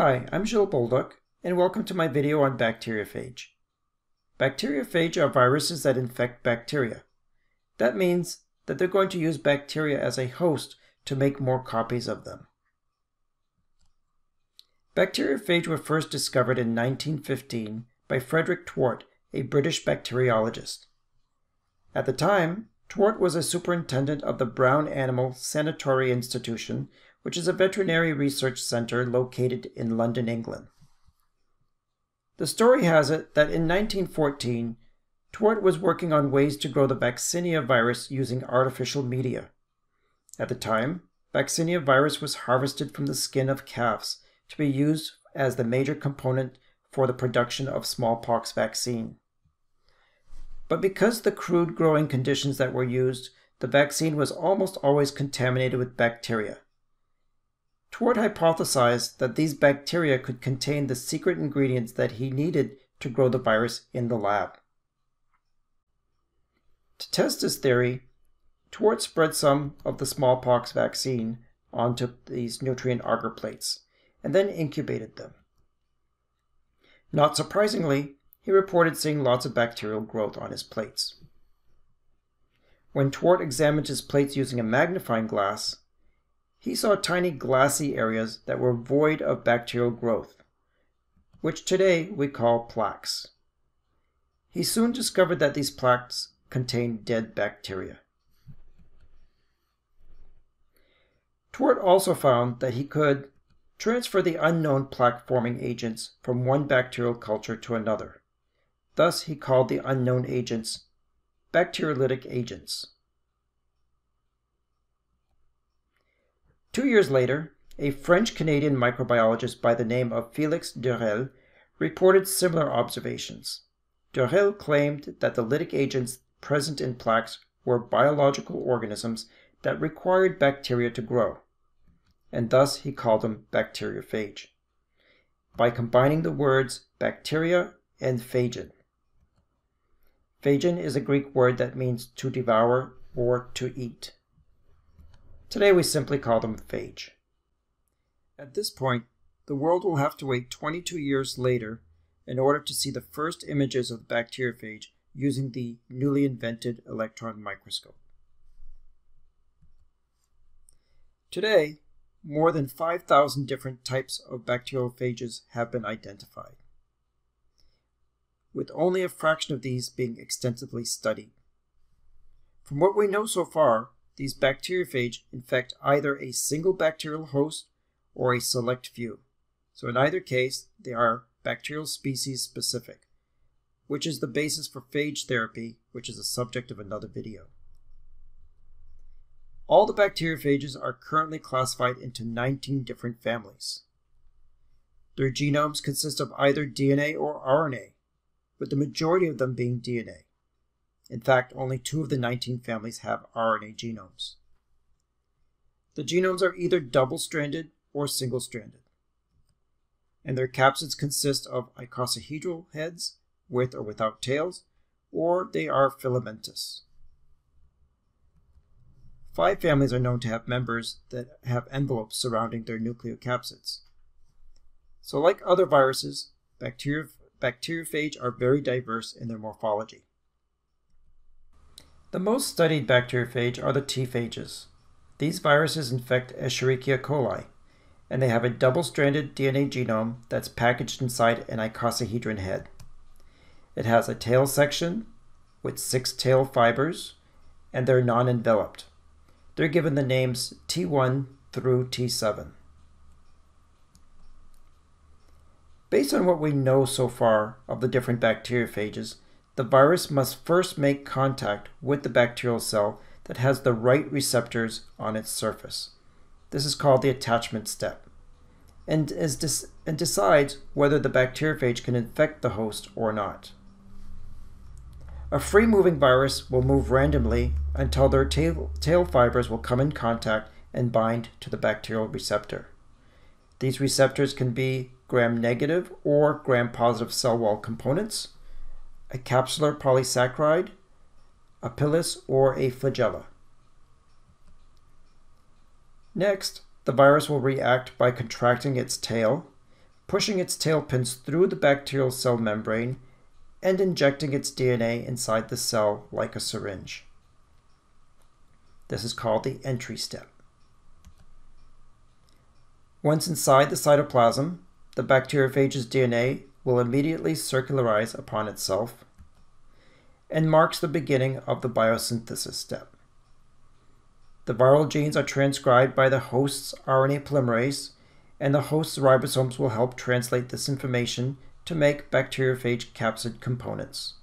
Hi, I'm Gilles Bolduc, and welcome to my video on bacteriophage. Bacteriophage are viruses that infect bacteria. That means that they're going to use bacteria as a host to make more copies of them. Bacteriophage were first discovered in 1915 by Frederick Twort, a British bacteriologist. At the time, Twort was a superintendent of the Brown Animal Sanatory Institution which is a veterinary research center located in London, England. The story has it that in 1914, Twort was working on ways to grow the vaccinia virus using artificial media. At the time, vaccinia virus was harvested from the skin of calves to be used as the major component for the production of smallpox vaccine. But because the crude growing conditions that were used, the vaccine was almost always contaminated with bacteria. Twort hypothesized that these bacteria could contain the secret ingredients that he needed to grow the virus in the lab. To test his theory, Twort spread some of the smallpox vaccine onto these nutrient agar plates and then incubated them. Not surprisingly, he reported seeing lots of bacterial growth on his plates. When Twort examined his plates using a magnifying glass, he saw tiny glassy areas that were void of bacterial growth, which today we call plaques. He soon discovered that these plaques contained dead bacteria. Twort also found that he could transfer the unknown plaque-forming agents from one bacterial culture to another. Thus, he called the unknown agents bacteriolytic agents. Two years later, a French-Canadian microbiologist by the name of Félix d'Herelle reported similar observations. D'Herelle claimed that the lytic agents present in plaques were biological organisms that required bacteria to grow, and thus he called them bacteriophage, by combining the words bacteria and phagein. Phagein is a Greek word that means to devour or to eat. Today we simply call them phage. At this point, the world will have to wait 22 years later in order to see the first images of the bacteriophage using the newly invented electron microscope. Today, more than 5,000 different types of bacteriophages have been identified, with only a fraction of these being extensively studied. From what we know so far, these bacteriophage infect either a single bacterial host or a select few. So in either case, they are bacterial species specific, which is the basis for phage therapy, which is the subject of another video. All the bacteriophages are currently classified into 19 different families. Their genomes consist of either DNA or RNA, with the majority of them being DNA. In fact, only two of the 19 families have RNA genomes. The genomes are either double-stranded or single-stranded, and their capsids consist of icosahedral heads with or without tails, or they are filamentous. Five families are known to have members that have envelopes surrounding their nucleocapsids. So like other viruses, bacteriophage are very diverse in their morphology. The most studied bacteriophage are the T phages. These viruses infect Escherichia coli, and they have a double-stranded DNA genome that's packaged inside an icosahedron head. It has a tail section with six tail fibers, and they're non-enveloped. They're given the names T1 through T7. Based on what we know so far of the different bacteriophages, the virus must first make contact with the bacterial cell that has the right receptors on its surface. This is called the attachment step, and, is and decides whether the bacteriophage can infect the host or not. A free-moving virus will move randomly until their tail, tail fibers will come in contact and bind to the bacterial receptor. These receptors can be gram-negative or gram-positive cell wall components, a capsular polysaccharide, a pilus, or a flagella. Next, the virus will react by contracting its tail, pushing its tail pins through the bacterial cell membrane and injecting its DNA inside the cell like a syringe. This is called the entry step. Once inside the cytoplasm, the bacteriophage's DNA will immediately circularize upon itself and marks the beginning of the biosynthesis step. The viral genes are transcribed by the host's RNA polymerase, and the host's ribosomes will help translate this information to make bacteriophage capsid components.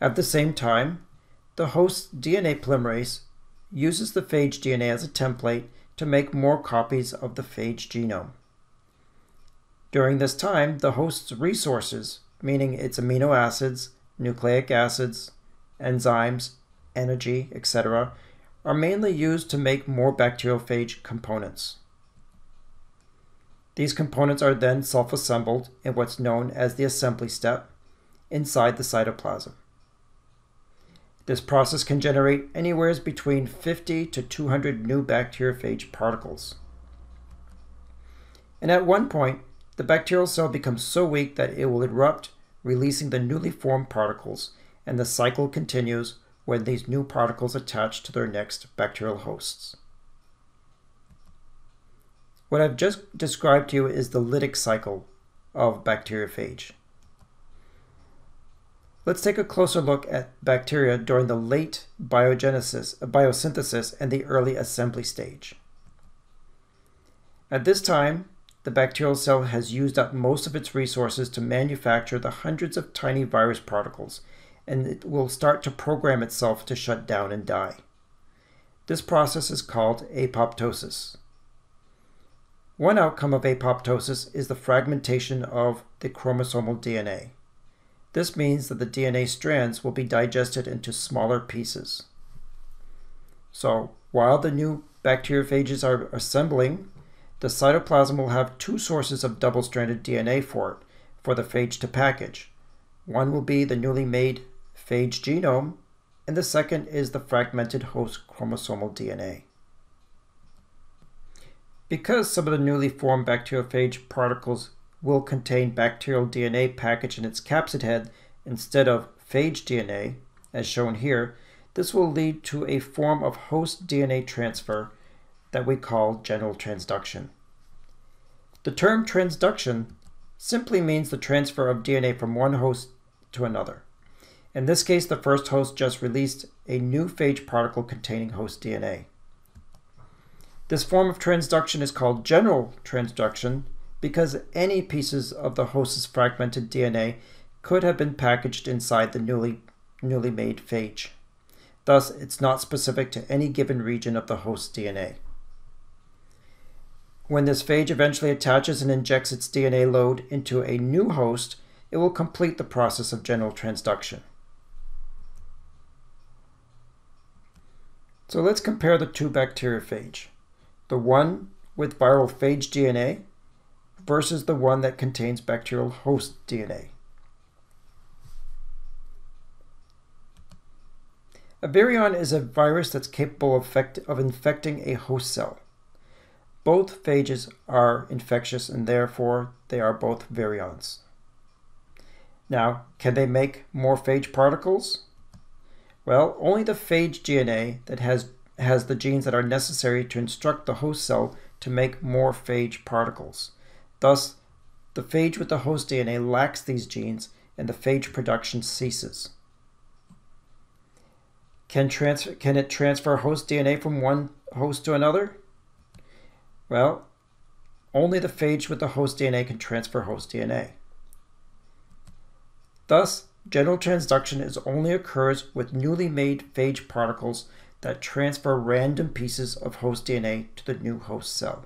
At the same time, the host's DNA polymerase uses the phage DNA as a template to make more copies of the phage genome. During this time, the host's resources, meaning its amino acids, nucleic acids, enzymes, energy, etc., are mainly used to make more bacteriophage components. These components are then self-assembled in what's known as the assembly step inside the cytoplasm. This process can generate anywhere between 50 to 200 new bacteriophage particles. And at one point, the bacterial cell becomes so weak that it will erupt, releasing the newly formed particles, and the cycle continues when these new particles attach to their next bacterial hosts. What I've just described to you is the lytic cycle of bacteriophage. Let's take a closer look at bacteria during the late biogenesis, biosynthesis and the early assembly stage. At this time, the bacterial cell has used up most of its resources to manufacture the hundreds of tiny virus particles, and it will start to program itself to shut down and die. This process is called apoptosis. One outcome of apoptosis is the fragmentation of the chromosomal DNA. This means that the DNA strands will be digested into smaller pieces. So, while the new bacteriophages are assembling, the cytoplasm will have two sources of double-stranded DNA for it, for the phage to package. One will be the newly made phage genome, and the second is the fragmented host chromosomal DNA. Because some of the newly formed bacteriophage particles will contain bacterial DNA packaged in its capsid head instead of phage DNA, as shown here, this will lead to a form of host DNA transfer that we call general transduction. The term transduction simply means the transfer of DNA from one host to another. In this case, the first host just released a new phage particle containing host DNA. This form of transduction is called general transduction because any pieces of the host's fragmented DNA could have been packaged inside the newly, newly made phage. Thus, it's not specific to any given region of the host DNA. When this phage eventually attaches and injects its DNA load into a new host, it will complete the process of general transduction. So let's compare the two bacteriophage. The one with viral phage DNA versus the one that contains bacterial host DNA. A virion is a virus that's capable of, of infecting a host cell. Both phages are infectious and therefore they are both virions. Now, can they make more phage particles? Well, only the phage DNA that has, has the genes that are necessary to instruct the host cell to make more phage particles. Thus, the phage with the host DNA lacks these genes and the phage production ceases. Can, transfer, can it transfer host DNA from one host to another? Well, only the phage with the host DNA can transfer host DNA. Thus, general transduction is only occurs with newly made phage particles that transfer random pieces of host DNA to the new host cell.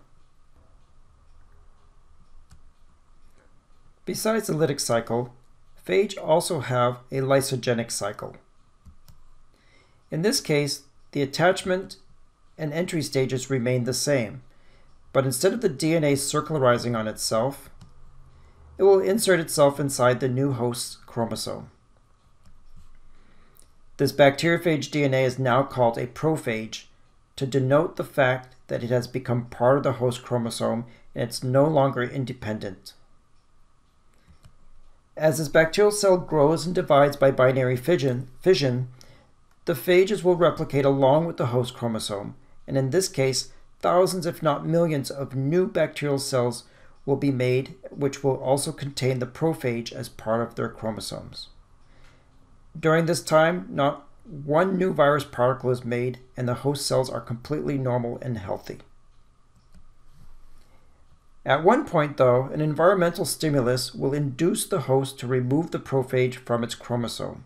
Besides the lytic cycle, phage also have a lysogenic cycle. In this case, the attachment and entry stages remain the same, but instead of the DNA circularizing on itself, it will insert itself inside the new host's chromosome. This bacteriophage DNA is now called a prophage to denote the fact that it has become part of the host chromosome and it's no longer independent. As this bacterial cell grows and divides by binary fission, fission, the phages will replicate along with the host chromosome, and in this case, thousands if not millions of new bacterial cells will be made, which will also contain the prophage as part of their chromosomes. During this time, not one new virus particle is made and the host cells are completely normal and healthy. At one point, though, an environmental stimulus will induce the host to remove the prophage from its chromosome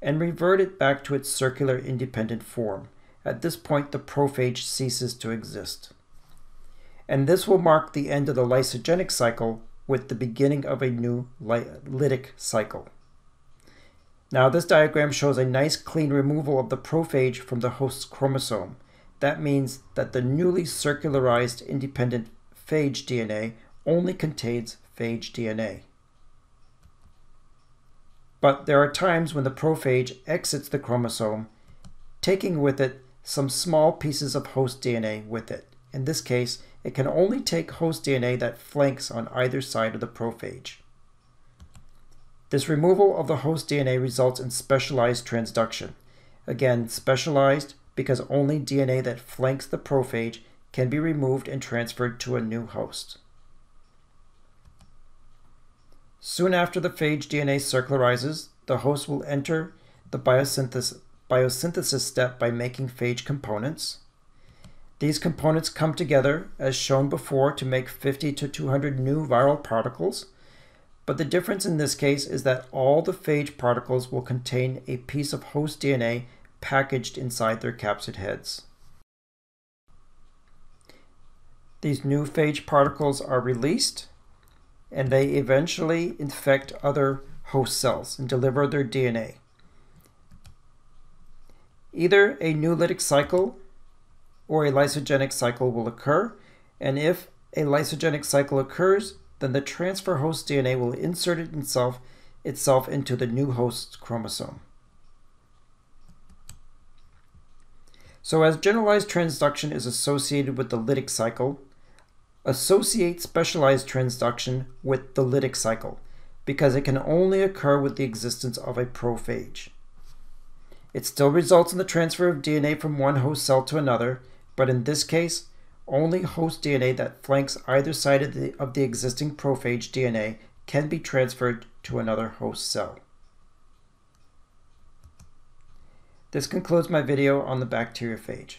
and revert it back to its circular independent form. At this point, the prophage ceases to exist. And this will mark the end of the lysogenic cycle with the beginning of a new lytic cycle. Now this diagram shows a nice clean removal of the prophage from the host's chromosome. That means that the newly circularized independent phage DNA only contains phage DNA. But there are times when the prophage exits the chromosome, taking with it some small pieces of host DNA with it. In this case, it can only take host DNA that flanks on either side of the prophage. This removal of the host DNA results in specialized transduction. Again, specialized because only DNA that flanks the prophage can be removed and transferred to a new host. Soon after the phage DNA circularizes, the host will enter the biosynthesis, biosynthesis step by making phage components. These components come together, as shown before, to make 50 to 200 new viral particles, but the difference in this case is that all the phage particles will contain a piece of host DNA packaged inside their capsid heads. These new phage particles are released and they eventually infect other host cells and deliver their DNA. Either a new lytic cycle or a lysogenic cycle will occur, and if a lysogenic cycle occurs, then the transfer host DNA will insert itself, itself into the new host's chromosome. So as generalized transduction is associated with the lytic cycle, associate specialized transduction with the lytic cycle because it can only occur with the existence of a prophage. It still results in the transfer of DNA from one host cell to another, but in this case, only host DNA that flanks either side of the, of the existing prophage DNA can be transferred to another host cell. This concludes my video on the bacteriophage.